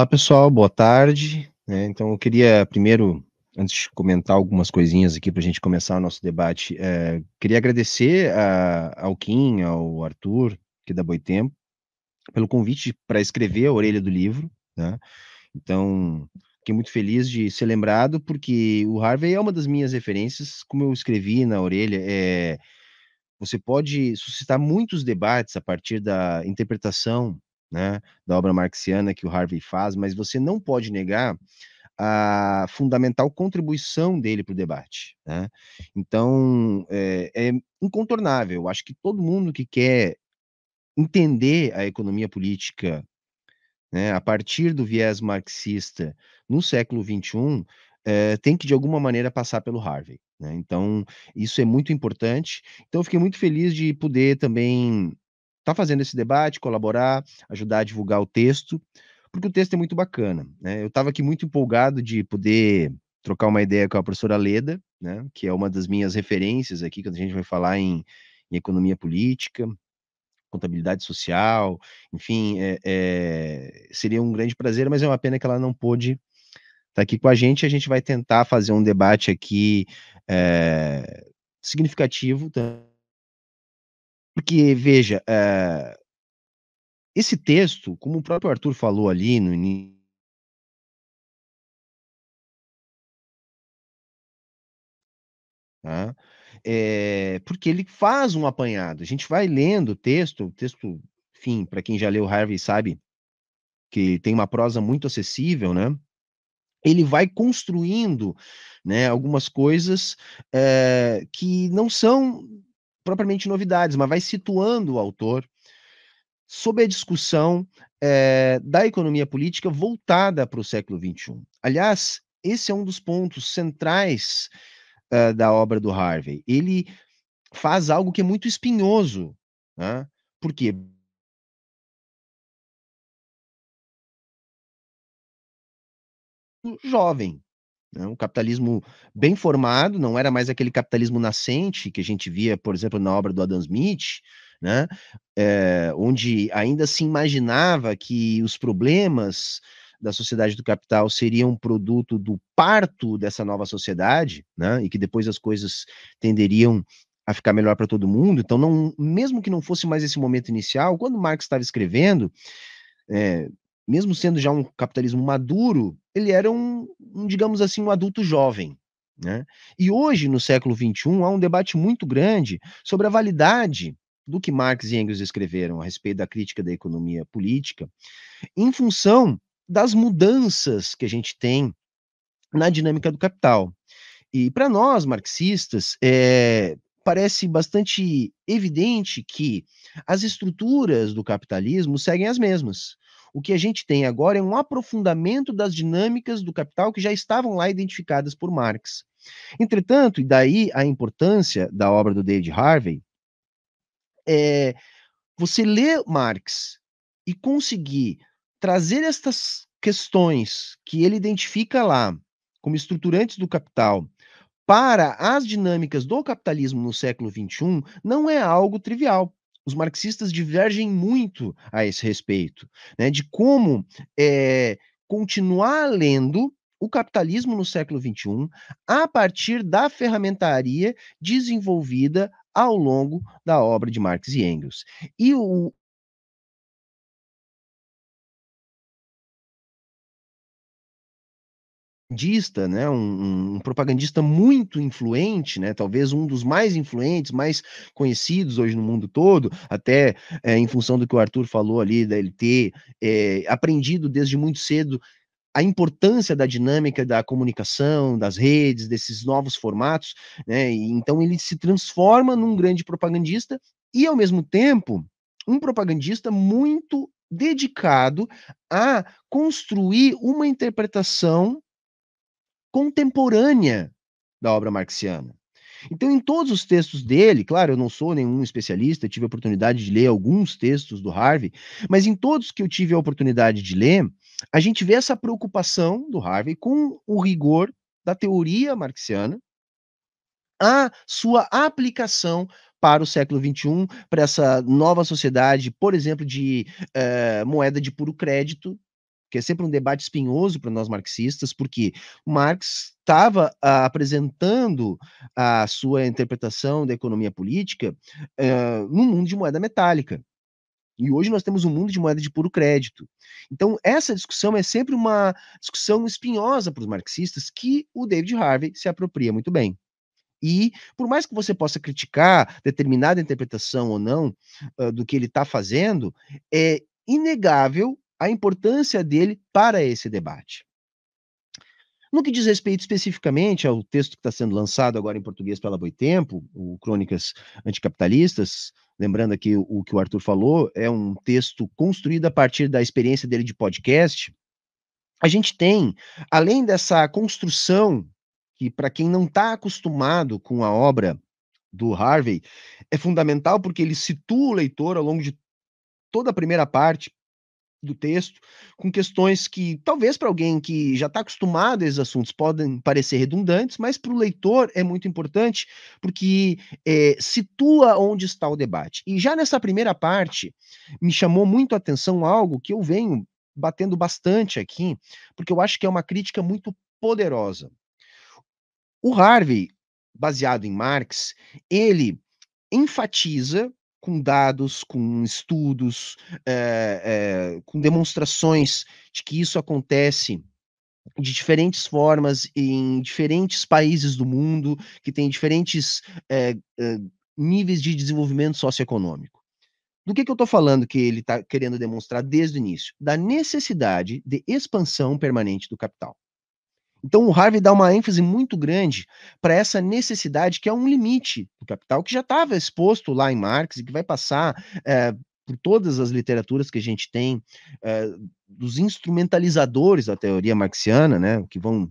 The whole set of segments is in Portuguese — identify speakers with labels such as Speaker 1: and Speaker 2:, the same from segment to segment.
Speaker 1: Olá, pessoal, boa tarde. É, então, eu queria primeiro, antes de comentar algumas coisinhas aqui para a gente começar o nosso debate, é, queria agradecer a, ao Kim, ao Arthur, aqui da Boitempo, pelo convite para escrever a orelha do livro. Né? Então, fiquei muito feliz de ser lembrado, porque o Harvey é uma das minhas referências, como eu escrevi na orelha, é, você pode suscitar muitos debates a partir da interpretação né, da obra marxiana que o Harvey faz, mas você não pode negar a fundamental contribuição dele para o debate. Né? Então, é, é incontornável. Acho que todo mundo que quer entender a economia política né, a partir do viés marxista no século XXI, é, tem que, de alguma maneira, passar pelo Harvey. Né? Então, isso é muito importante. Então, eu fiquei muito feliz de poder também estar tá fazendo esse debate, colaborar, ajudar a divulgar o texto, porque o texto é muito bacana. Né? Eu estava aqui muito empolgado de poder trocar uma ideia com a professora Leda, né, que é uma das minhas referências aqui quando a gente vai falar em, em economia política, contabilidade social, enfim, é, é, seria um grande prazer, mas é uma pena que ela não pôde estar tá aqui com a gente. A gente vai tentar fazer um debate aqui é, significativo porque, veja, eh, esse texto, como o próprio Arthur falou ali no início tá, eh, porque ele faz um apanhado. A gente vai lendo o texto, o texto, enfim, para quem já leu Harvey sabe que tem uma prosa muito acessível, né, ele vai construindo, né, algumas coisas, eh, que não são propriamente novidades, mas vai situando o autor sob a discussão é, da economia política voltada para o século XXI. Aliás, esse é um dos pontos centrais uh, da obra do Harvey. Ele faz algo que é muito espinhoso. Né? Por quê? Jovem, né, um capitalismo bem formado, não era mais aquele capitalismo nascente que a gente via, por exemplo, na obra do Adam Smith, né, é, onde ainda se imaginava que os problemas da sociedade do capital seriam produto do parto dessa nova sociedade, né, e que depois as coisas tenderiam a ficar melhor para todo mundo. Então, não, mesmo que não fosse mais esse momento inicial, quando Marx estava escrevendo, é, mesmo sendo já um capitalismo maduro, ele era um, um digamos assim, um adulto jovem. Né? E hoje, no século XXI, há um debate muito grande sobre a validade do que Marx e Engels escreveram a respeito da crítica da economia política, em função das mudanças que a gente tem na dinâmica do capital. E para nós, marxistas, é, parece bastante evidente que as estruturas do capitalismo seguem as mesmas. O que a gente tem agora é um aprofundamento das dinâmicas do capital que já estavam lá identificadas por Marx. Entretanto, e daí a importância da obra do David Harvey, é você ler Marx e conseguir trazer estas questões que ele identifica lá como estruturantes do capital para as dinâmicas do capitalismo no século XXI não é algo trivial os marxistas divergem muito a esse respeito, né, de como é, continuar lendo o capitalismo no século XXI a partir da ferramentaria desenvolvida ao longo da obra de Marx e Engels. E o, propagandista, né, um, um, propagandista muito influente, né, talvez um dos mais influentes, mais conhecidos hoje no mundo todo, até é, em função do que o Arthur falou ali, dele ter é, aprendido desde muito cedo a importância da dinâmica da comunicação, das redes, desses novos formatos, né, e então ele se transforma num grande propagandista e, ao mesmo tempo, um propagandista muito dedicado a construir uma interpretação contemporânea da obra marxiana. Então, em todos os textos dele, claro, eu não sou nenhum especialista, tive a oportunidade de ler alguns textos do Harvey, mas em todos que eu tive a oportunidade de ler, a gente vê essa preocupação do Harvey com o rigor da teoria marxiana, a sua aplicação para o século XXI, para essa nova sociedade, por exemplo, de uh, moeda de puro crédito, que é sempre um debate espinhoso para nós marxistas, porque Marx estava ah, apresentando a sua interpretação da economia política uh, no mundo de moeda metálica. E hoje nós temos um mundo de moeda de puro crédito. Então, essa discussão é sempre uma discussão espinhosa para os marxistas que o David Harvey se apropria muito bem. E, por mais que você possa criticar determinada interpretação ou não uh, do que ele está fazendo, é inegável a importância dele para esse debate. No que diz respeito especificamente ao texto que está sendo lançado agora em português pela Boitempo, o Crônicas Anticapitalistas, lembrando aqui o, o que o Arthur falou, é um texto construído a partir da experiência dele de podcast. A gente tem, além dessa construção, que para quem não está acostumado com a obra do Harvey, é fundamental porque ele situa o leitor ao longo de toda a primeira parte do texto, com questões que talvez para alguém que já está acostumado a esses assuntos podem parecer redundantes, mas para o leitor é muito importante porque é, situa onde está o debate. E já nessa primeira parte me chamou muito a atenção algo que eu venho batendo bastante aqui, porque eu acho que é uma crítica muito poderosa. O Harvey, baseado em Marx, ele enfatiza com dados, com estudos, é, é, com demonstrações de que isso acontece de diferentes formas em diferentes países do mundo, que tem diferentes é, níveis de desenvolvimento socioeconômico. Do que, que eu estou falando que ele está querendo demonstrar desde o início? Da necessidade de expansão permanente do capital. Então, o Harvey dá uma ênfase muito grande para essa necessidade, que é um limite do capital, que já estava exposto lá em Marx e que vai passar é, por todas as literaturas que a gente tem, é, dos instrumentalizadores da teoria marxiana, né, que vão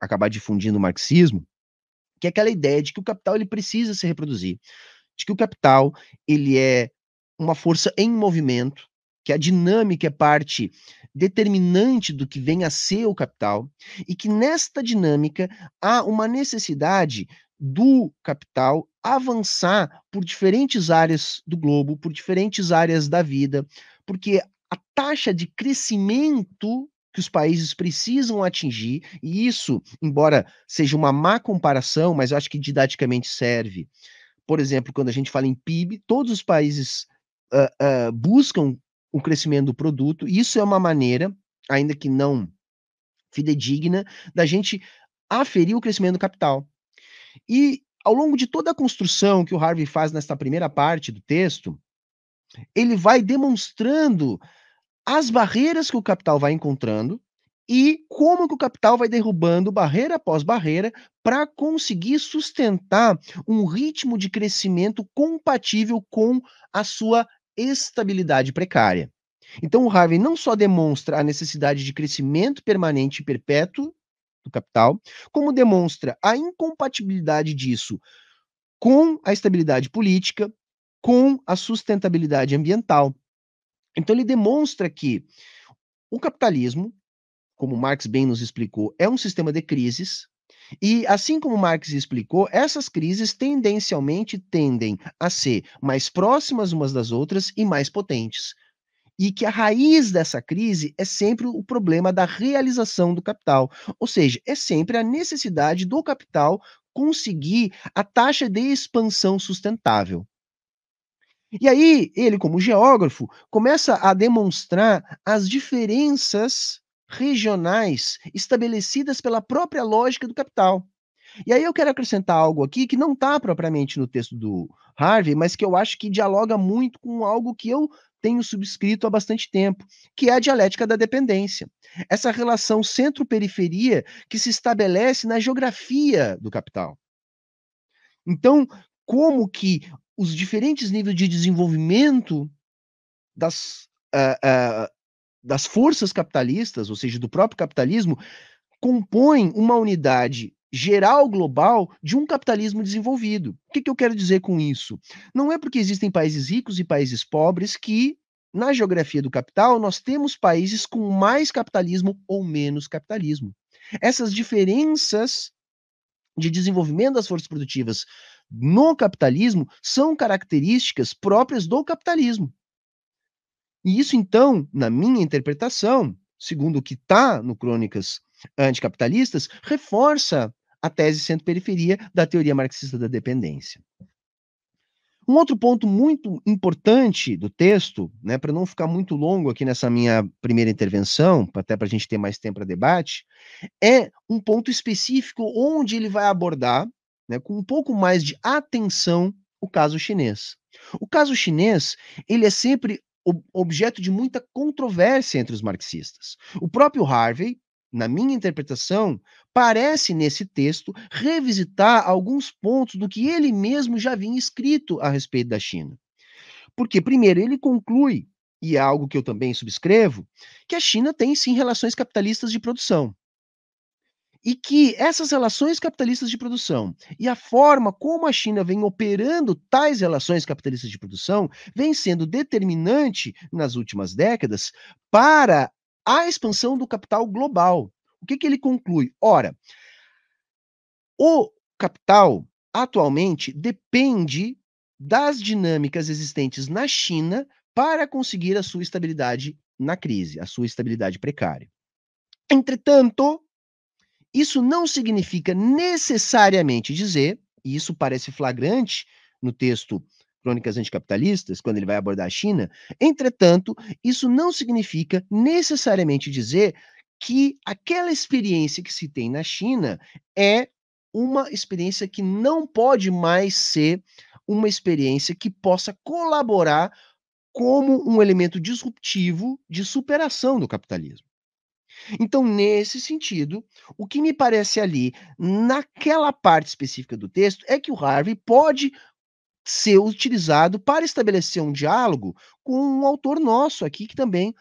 Speaker 1: acabar difundindo o marxismo, que é aquela ideia de que o capital ele precisa se reproduzir, de que o capital ele é uma força em movimento, que a dinâmica é parte determinante do que vem a ser o capital, e que nesta dinâmica há uma necessidade do capital avançar por diferentes áreas do globo, por diferentes áreas da vida, porque a taxa de crescimento que os países precisam atingir, e isso, embora seja uma má comparação, mas eu acho que didaticamente serve. Por exemplo, quando a gente fala em PIB, todos os países uh, uh, buscam o crescimento do produto. Isso é uma maneira, ainda que não fidedigna, da gente aferir o crescimento do capital. E ao longo de toda a construção que o Harvey faz nesta primeira parte do texto, ele vai demonstrando as barreiras que o capital vai encontrando e como que o capital vai derrubando barreira após barreira para conseguir sustentar um ritmo de crescimento compatível com a sua estabilidade precária. Então, o Harvey não só demonstra a necessidade de crescimento permanente e perpétuo do capital, como demonstra a incompatibilidade disso com a estabilidade política, com a sustentabilidade ambiental. Então, ele demonstra que o capitalismo, como Marx bem nos explicou, é um sistema de crises, e assim como Marx explicou, essas crises tendencialmente tendem a ser mais próximas umas das outras e mais potentes. E que a raiz dessa crise é sempre o problema da realização do capital, ou seja, é sempre a necessidade do capital conseguir a taxa de expansão sustentável. E aí, ele, como geógrafo, começa a demonstrar as diferenças regionais estabelecidas pela própria lógica do capital. E aí eu quero acrescentar algo aqui que não está propriamente no texto do Harvey, mas que eu acho que dialoga muito com algo que eu tenho subscrito há bastante tempo, que é a dialética da dependência. Essa relação centro-periferia que se estabelece na geografia do capital. Então, como que os diferentes níveis de desenvolvimento das, uh, uh, das forças capitalistas, ou seja, do próprio capitalismo, compõem uma unidade geral global de um capitalismo desenvolvido. O que, que eu quero dizer com isso? Não é porque existem países ricos e países pobres que, na geografia do capital, nós temos países com mais capitalismo ou menos capitalismo. Essas diferenças de desenvolvimento das forças produtivas no capitalismo são características próprias do capitalismo. E isso, então, na minha interpretação, segundo o que está no Crônicas Anticapitalistas, reforça a tese centro-periferia da teoria marxista da dependência. Um outro ponto muito importante do texto, né, para não ficar muito longo aqui nessa minha primeira intervenção, até para a gente ter mais tempo para debate, é um ponto específico onde ele vai abordar, né, com um pouco mais de atenção, o caso chinês. O caso chinês, ele é sempre objeto de muita controvérsia entre os marxistas. O próprio Harvey, na minha interpretação, parece nesse texto revisitar alguns pontos do que ele mesmo já vinha escrito a respeito da China. Porque, primeiro, ele conclui, e é algo que eu também subscrevo, que a China tem sim relações capitalistas de produção. E que essas relações capitalistas de produção e a forma como a China vem operando tais relações capitalistas de produção vem sendo determinante nas últimas décadas para a expansão do capital global. O que, que ele conclui? Ora, o capital atualmente depende das dinâmicas existentes na China para conseguir a sua estabilidade na crise, a sua estabilidade precária. Entretanto, isso não significa necessariamente dizer, e isso parece flagrante no texto Crônicas Anticapitalistas, quando ele vai abordar a China, entretanto, isso não significa necessariamente dizer que aquela experiência que se tem na China é uma experiência que não pode mais ser uma experiência que possa colaborar como um elemento disruptivo de superação do capitalismo. Então, nesse sentido, o que me parece ali, naquela parte específica do texto, é que o Harvey pode ser utilizado para estabelecer um diálogo com um autor nosso aqui, que também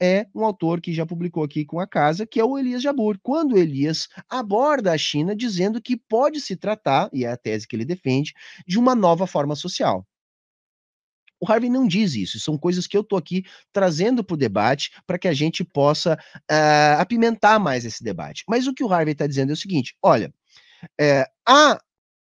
Speaker 1: é um autor que já publicou aqui com a casa, que é o Elias Jabur. Quando Elias aborda a China dizendo que pode se tratar, e é a tese que ele defende, de uma nova forma social. O Harvey não diz isso, são coisas que eu estou aqui trazendo para o debate para que a gente possa uh, apimentar mais esse debate. Mas o que o Harvey está dizendo é o seguinte: olha, é, há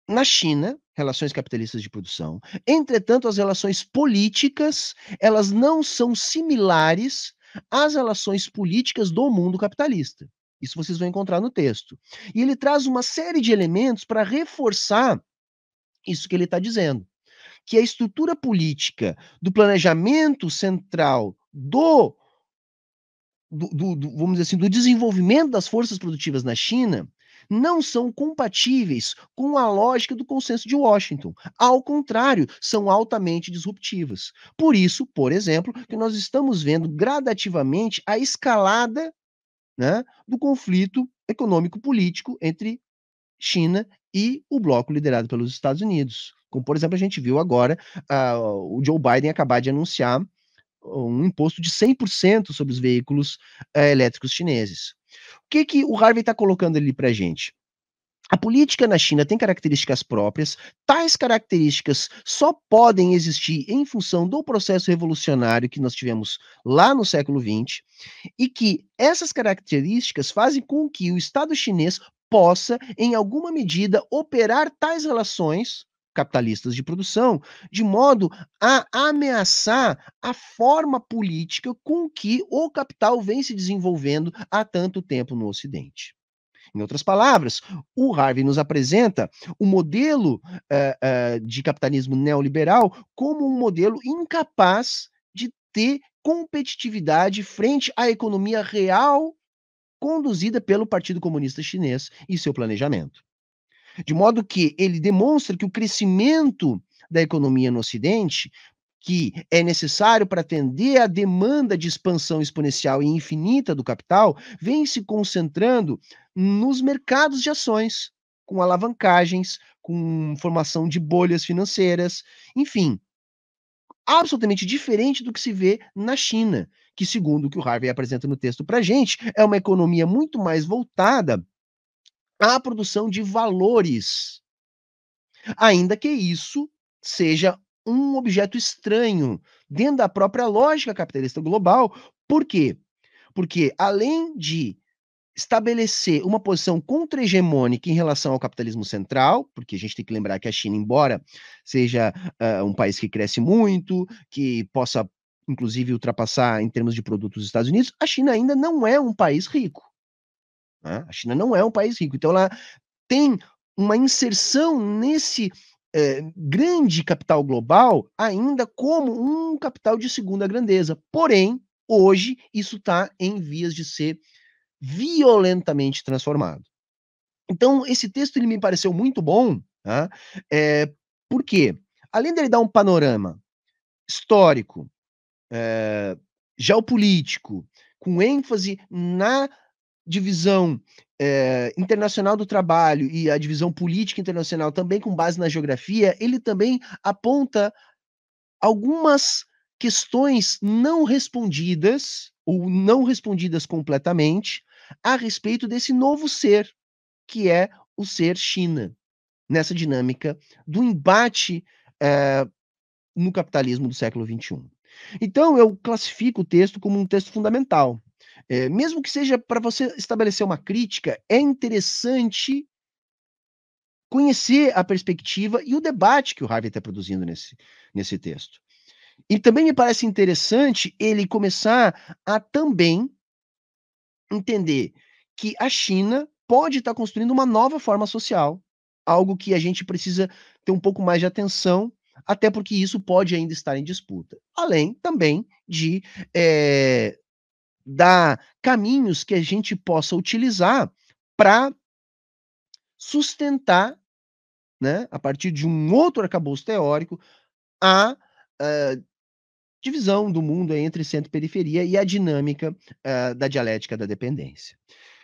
Speaker 1: na China relações capitalistas de produção. Entretanto, as relações políticas elas não são similares às relações políticas do mundo capitalista. Isso vocês vão encontrar no texto. E ele traz uma série de elementos para reforçar isso que ele está dizendo que a estrutura política do planejamento central do, do, do, do, vamos dizer assim, do desenvolvimento das forças produtivas na China não são compatíveis com a lógica do consenso de Washington. Ao contrário, são altamente disruptivas. Por isso, por exemplo, que nós estamos vendo gradativamente a escalada né, do conflito econômico-político entre China e o bloco liderado pelos Estados Unidos. Como, por exemplo, a gente viu agora uh, o Joe Biden acabar de anunciar um imposto de 100% sobre os veículos uh, elétricos chineses. O que, que o Harvey está colocando ali para a gente? A política na China tem características próprias, tais características só podem existir em função do processo revolucionário que nós tivemos lá no século XX, e que essas características fazem com que o Estado chinês possa, em alguma medida, operar tais relações capitalistas de produção, de modo a ameaçar a forma política com que o capital vem se desenvolvendo há tanto tempo no Ocidente. Em outras palavras, o Harvey nos apresenta o modelo uh, uh, de capitalismo neoliberal como um modelo incapaz de ter competitividade frente à economia real conduzida pelo Partido Comunista Chinês e seu planejamento. De modo que ele demonstra que o crescimento da economia no Ocidente, que é necessário para atender a demanda de expansão exponencial e infinita do capital, vem se concentrando nos mercados de ações, com alavancagens, com formação de bolhas financeiras, enfim, absolutamente diferente do que se vê na China, que, segundo o que o Harvey apresenta no texto para gente, é uma economia muito mais voltada à produção de valores. Ainda que isso seja um objeto estranho dentro da própria lógica capitalista global. Por quê? Porque além de estabelecer uma posição contra-hegemônica em relação ao capitalismo central, porque a gente tem que lembrar que a China, embora seja uh, um país que cresce muito, que possa inclusive ultrapassar em termos de produtos os Estados Unidos, a China ainda não é um país rico. Né? A China não é um país rico. Então, ela tem uma inserção nesse é, grande capital global ainda como um capital de segunda grandeza. Porém, hoje, isso está em vias de ser violentamente transformado. Então, esse texto ele me pareceu muito bom, tá? é, porque, além dele dar um panorama histórico, é, geopolítico, com ênfase na divisão é, internacional do trabalho e a divisão política internacional também com base na geografia, ele também aponta algumas questões não respondidas ou não respondidas completamente a respeito desse novo ser que é o ser China nessa dinâmica do embate é, no capitalismo do século XXI. Então eu classifico o texto como um texto fundamental é, mesmo que seja para você estabelecer uma crítica, é interessante conhecer a perspectiva e o debate que o Harvey está produzindo nesse, nesse texto. E também me parece interessante ele começar a também entender que a China pode estar tá construindo uma nova forma social, algo que a gente precisa ter um pouco mais de atenção, até porque isso pode ainda estar em disputa. Além também de é, dar caminhos que a gente possa utilizar para sustentar, né, a partir de um outro arcabouço teórico, a uh, divisão do mundo entre centro e periferia e a dinâmica uh, da dialética da dependência.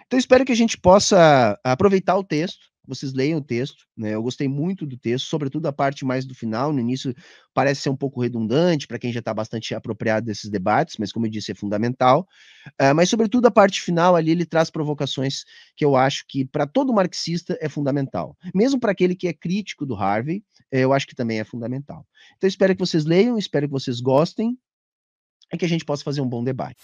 Speaker 1: Então, espero que a gente possa aproveitar o texto vocês leiam o texto, né? Eu gostei muito do texto, sobretudo a parte mais do final. No início parece ser um pouco redundante para quem já está bastante apropriado desses debates, mas como eu disse, é fundamental. Uh, mas, sobretudo, a parte final ali ele traz provocações que eu acho que para todo marxista é fundamental. Mesmo para aquele que é crítico do Harvey, eu acho que também é fundamental. Então, espero que vocês leiam, espero que vocês gostem e que a gente possa fazer um bom debate.